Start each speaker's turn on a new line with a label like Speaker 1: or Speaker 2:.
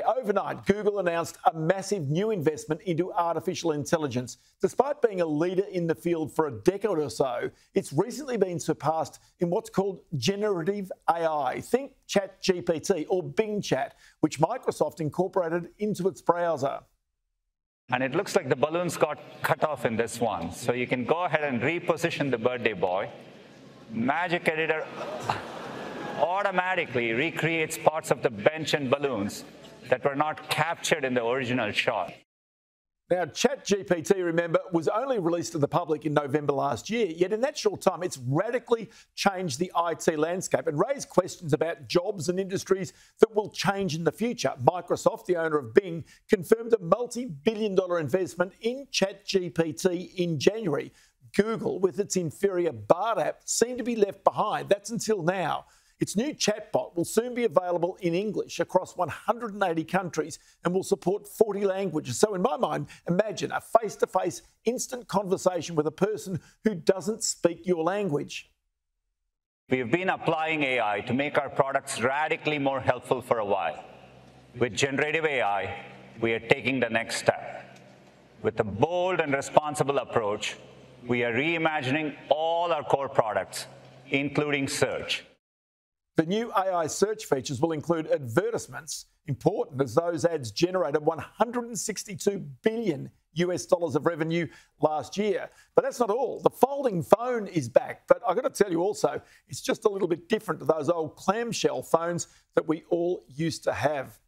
Speaker 1: Overnight, Google announced a massive new investment into artificial intelligence. Despite being a leader in the field for a decade or so, it's recently been surpassed in what's called generative AI. Think ChatGPT or Bing Chat, which Microsoft incorporated into its browser.
Speaker 2: And it looks like the balloons got cut off in this one. So you can go ahead and reposition the birthday boy. Magic Editor automatically recreates parts of the bench and balloons that were not captured in the original shot.
Speaker 1: Now, ChatGPT, remember, was only released to the public in November last year, yet in that short time, it's radically changed the IT landscape and raised questions about jobs and industries that will change in the future. Microsoft, the owner of Bing, confirmed a multi billion dollar investment in ChatGPT in January. Google, with its inferior Bard app, seemed to be left behind. That's until now. Its new chatbot will soon be available in English across 180 countries and will support 40 languages. So, in my mind, imagine a face to face instant conversation with a person who doesn't speak your language.
Speaker 2: We have been applying AI to make our products radically more helpful for a while. With generative AI, we are taking the next step. With a bold and responsible approach, we are reimagining all our core products, including search.
Speaker 1: The new AI search features will include advertisements, important as those ads generated 162 billion US dollars of revenue last year. But that's not all. The folding phone is back, but I've got to tell you also, it's just a little bit different to those old clamshell phones that we all used to have.